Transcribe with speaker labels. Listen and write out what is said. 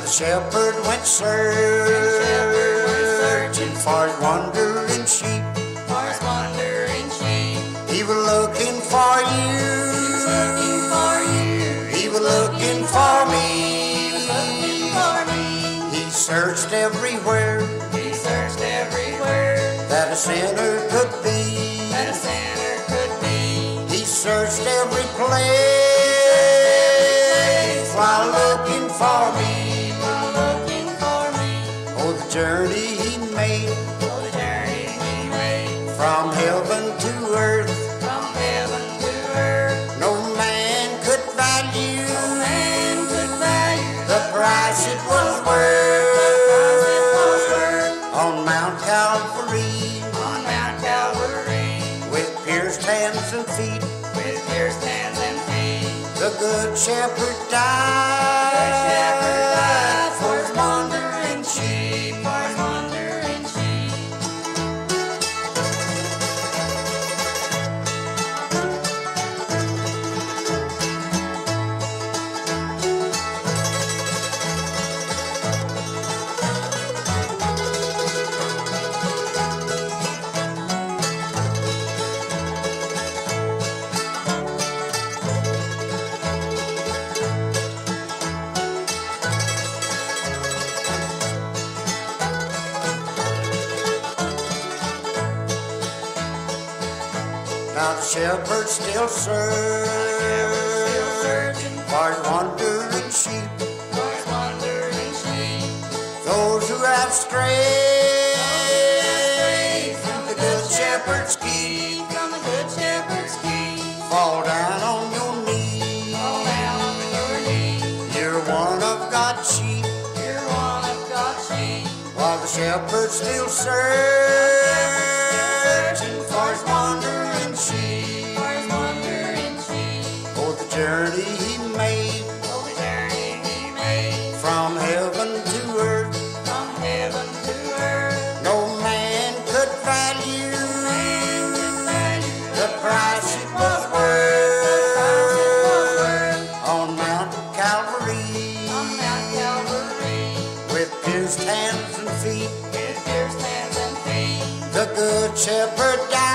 Speaker 1: the shepherd went searching for his wandering sheep.
Speaker 2: For his wandering sheep.
Speaker 1: He was looking for you.
Speaker 2: Looking for you.
Speaker 1: He was looking for me.
Speaker 2: Looking for me.
Speaker 1: He searched everywhere
Speaker 2: He searched everywhere
Speaker 1: that a sinner could be.
Speaker 2: that a sinner could be.
Speaker 1: He searched every place while looking for me. Journey he made
Speaker 2: Oh, the journey he made
Speaker 1: from heaven to earth.
Speaker 2: from heaven to earth.
Speaker 1: No man could value No
Speaker 2: Man could value
Speaker 1: the price it was worth on Mount Calvary
Speaker 2: on Mount Calvary
Speaker 1: with pierced hands and feet.
Speaker 2: with pierced hands and feet.
Speaker 1: The good shepherd died, The shepherd still searching for wandering sheep. Those who have strayed from the good shepherd's keep.
Speaker 2: From the good shepherd's keep.
Speaker 1: Fall down on your knees. You're one of God's sheep. While the shepherd still searching journey he made
Speaker 2: Oh, the journey he made
Speaker 1: from heaven to earth.
Speaker 2: from heaven to earth.
Speaker 1: No man could value
Speaker 2: Man could value
Speaker 1: the price it was
Speaker 2: price it was
Speaker 1: worth on Mount Calvary
Speaker 2: on Mount Calvary.
Speaker 1: with pierced hands and feet.
Speaker 2: With pierced hands and feet.
Speaker 1: The good shepherd died